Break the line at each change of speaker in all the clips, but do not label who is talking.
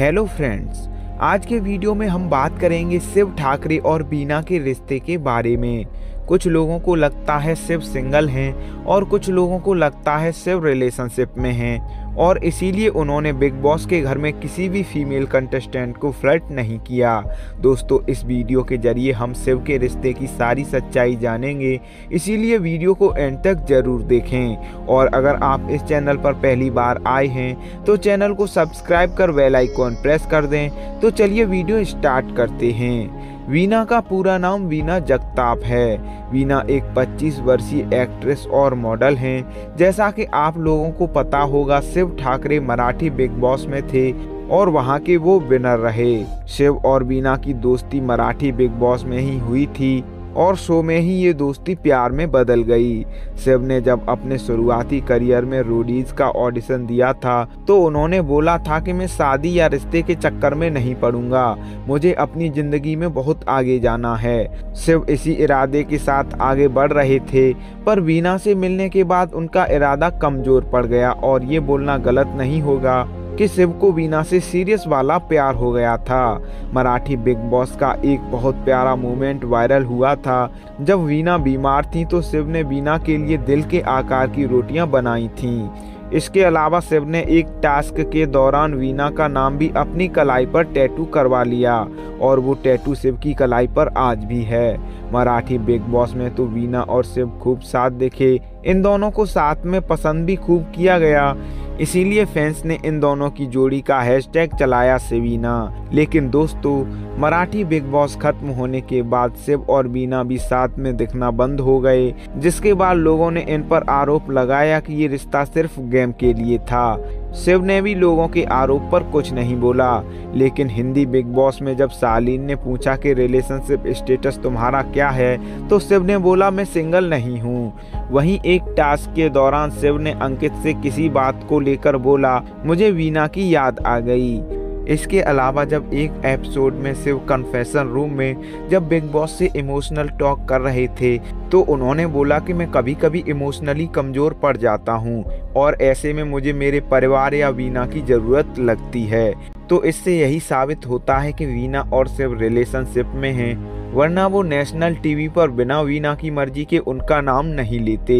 Hello friends आज के video में हम बात करेंगे शिव ठाकरे और बीना के रिश्ते के बारे में। कुछ लोगों को लगता है शिव सिंगल हैं और कुछ लोगों को लगता है शिव रिलेशनशिप में हैं। और इसीलिए उन्होंने बिग बॉस के घर में किसी भी फीमेल कंटेस्टेंट को फ्लर्ट नहीं किया। दोस्तों, इस वीडियो के ज़रिए हम शिव के रिश्ते की सारी सच्चाई जानेंगे। इसीलिए वीडियो को एंड तक ज़रूर देखें। और अगर आप इस चैनल पर पहली बार आए हैं तो चैनल को सब्सक्राइब कर वेल आइकॉन प्रेस कर दें। तो चलिए वीडियो स्टार्ट करते हैं। वीना का पूरा नाम वीना जगताप है। वीना एक 25 वर्षीय एक्ट्रेस और मॉडल हैं। जैसा कि आप लोगों को पता होगा, शिव ठाकरे मराठी बिग बॉस में थे और वहाँ के वो विनर रहे। शिव और वीना की दोस्ती मराठी बिग बॉस में ही हुई थी। और शो में ही ये दोस्ती प्यार में बदल गई। शिव ने जब अपने शुरुआती करियर में रोडीज का ऑडिशन दिया था तो उन्होंने बोला था कि मैं शादी या रिश्ते के चक्कर में नहीं पड़ूँगा। मुझे अपनी ज़िंदगी में बहुत आगे जाना है। शिव इसी इरादे के साथ आगे बढ़ रहे थे, पर वीना से मिलने के बाद उनका इरादा कमज़ोर पड़ गया और ये बोलना गलत नहीं होगा। कि शिव को वीना से सीरियस वाला प्यार हो गया था। मराठी बिग बॉस का एक बहुत प्यारा मोमेंट वायरल हुआ था। जब वीना बीमार थी तो शिव ने वीना के लिए दिल के आकार की रोटियाँ बनाई थीं। इसके अलावा शिव ने एक टास्क के दौरान वीना का नाम भी अपनी कलाई पर टैटू करवा लिया, और वो टैटू शिव की कलाई पर आज भी है। मराठी बिग बॉस में तो वीना और शिव खूब साथ देखे। इन दोनों को साथ में पसंद भी खूब किया गया। इसीलिए फैंस ने इन दोनों की जोड़ी का हैशटैग चलाया सेवीना लेकिन दोस्तों, मराठी बिग बॉस खत्म होने के बाद शिव और बीना भी साथ में दिखना बंद हो गए, जिसके बाद लोगों ने इन पर आरोप लगाया कि ये रिश्ता सिर्फ़ गेम के लिए था। शिव ने भी लोगों के आरोप पर कुछ नहीं बोला, लेकिन हिंदी बिग बॉस में जब सालीन ने पूछा कि रिलेशनशिप स्टेटस तुम्हारा क्या है तो शिव ने बोला, मैं सिंगल नहीं हूँ। वहीं एक टास्क के दौरान शिव ने अंकित से किसी बात को लेकर बोला, मुझे वीना की याद आ गई। इसके अलावा जब एक एपिसोड में शिव कन्फेशन रूम में जब बिग बॉस से इमोशनल टॉक कर रहे थे तो उन्होंने बोला कि मैं कभी कभी इमोशनली कमज़ोर पड़ जाता हूँ और ऐसे में मुझे मेरे परिवार या वीना की ज़रूरत लगती है। तो इससे यही साबित होता है कि वीना और शिव रिलेशनशिप में हैं, वरना वो नेशनल टीवी पर बिना वीना की मर्ज़ी के उनका नाम नहीं लेते।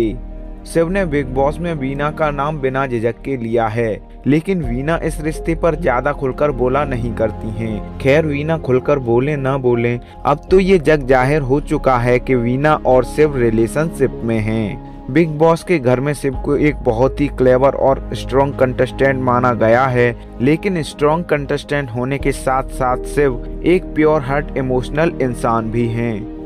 शिव ने बिग बॉस में वीना का नाम बिना झिझक के लिया है। लेकिन वीना इस रिश्ते पर ज़्यादा खुलकर बोला नहीं करती हैं। खैर वीना खुलकर बोले ना बोले, अब तो ये जग ज़ाहिर हो चुका है कि वीना और शिव रिलेशनशिप में हैं। बिग बॉस के घर में शिव को एक बहुत ही क्लेवर और स्ट्रॉन्ग कंटेस्टेंट माना गया है, लेकिन स्ट्रॉन्ग कंटेस्टेंट होने के साथ साथ शिव एक प्योर हार्ट इमोशनल इंसान भी हैं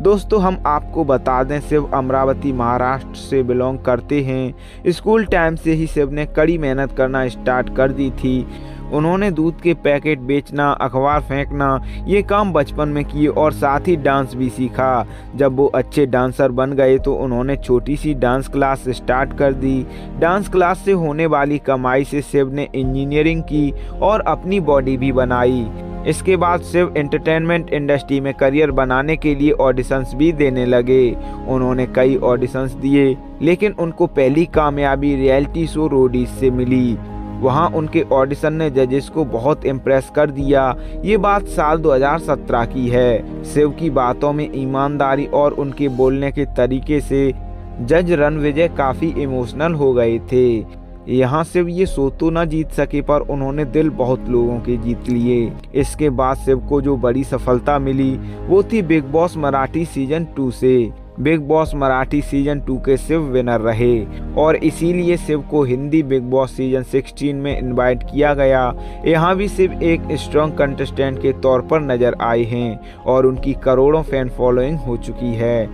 दोस्तों, हम आपको बता दें, शिव अमरावती महाराष्ट्र से बिलोंग करते हैं। स्कूल टाइम से ही शिव ने कड़ी मेहनत करना स्टार्ट कर दी थी। उन्होंने दूध के पैकेट बेचना, अखबार फेंकना, ये काम बचपन में किए और साथ ही डांस भी सीखा। जब वो अच्छे डांसर बन गए तो उन्होंने छोटी सी डांस क्लास स्टार्ट कर दी। डांस क्लास से होने वाली कमाई से शिव ने इंजीनियरिंग की और अपनी बॉडी भी बनाई। इसके बाद शिव एंटरटेनमेंट इंडस्ट्री में करियर बनाने के लिए ऑडिशंस भी देने लगे। उन्होंने कई ऑडिशंस दिए, लेकिन उनको पहली कामयाबी रियलिटी शो रोडीज से मिली। वहाँ उनके ऑडिशन ने जजेस को बहुत इम्प्रेस कर दिया। ये बात साल 2017 की है। शिव की बातों में ईमानदारी और उनके बोलने के तरीके से जज रणविजय काफ़ी इमोशनल हो गए थे। यहाँ शिव ये सो तो न जीत सके, पर उन्होंने दिल बहुत लोगों के जीत लिए। इसके बाद शिव को जो बड़ी सफलता मिली, वो थी Bigg Boss Marathi season two से। Bigg Boss Marathi season two के शिव विनर रहे, और इसीलिए शिव को हिंदी बिग बॉस सीज़न 16 में इनवाइट किया गया। यहाँ भी शिव एक स्ट्रॉन्ग कंटेस्टेंट के तौर पर नज़र आए हैं, और उनकी करोड़ों फ़ैन फॉलोइंग हो चुकी है।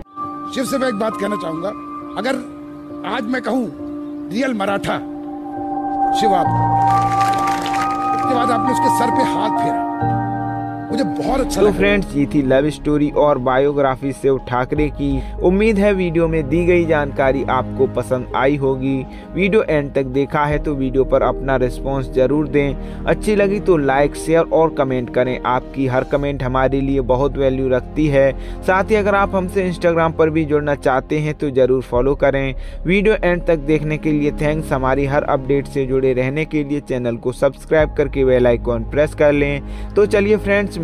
शिव से मैं एक बात कहना चाहूँगा। अगर आज मैं कहूँ, रियल मराठा शिव उसके बाद आपने उसके सर पे हाथ फेरा। मुझे बहुत अच्छा
तो फ्रेंड्स ये थी लव स्टोरी और बायोग्राफी शिव ठाकरे की। उम्मीद है वीडियो में दी गई जानकारी आपको पसंद आई होगी। वीडियो एंड तक देखा है तो वीडियो पर अपना रिस्पॉन्स ज़रूर दें। अच्छी लगी तो लाइक शेयर और कमेंट करें। आपकी हर कमेंट हमारे लिए बहुत वैल्यू रखती है। साथ ही अगर आप हमसे इंस्टाग्राम पर भी जुड़ना चाहते हैं तो ज़रूर फॉलो करें। वीडियो एंड तक देखने के लिए थैंक्स हमारी हर अपडेट से जुड़े रहने के लिए चैनल को सब्सक्राइब करके बेल आइकॉन प्रेस कर लें। तो चलिए फ्रेंड्स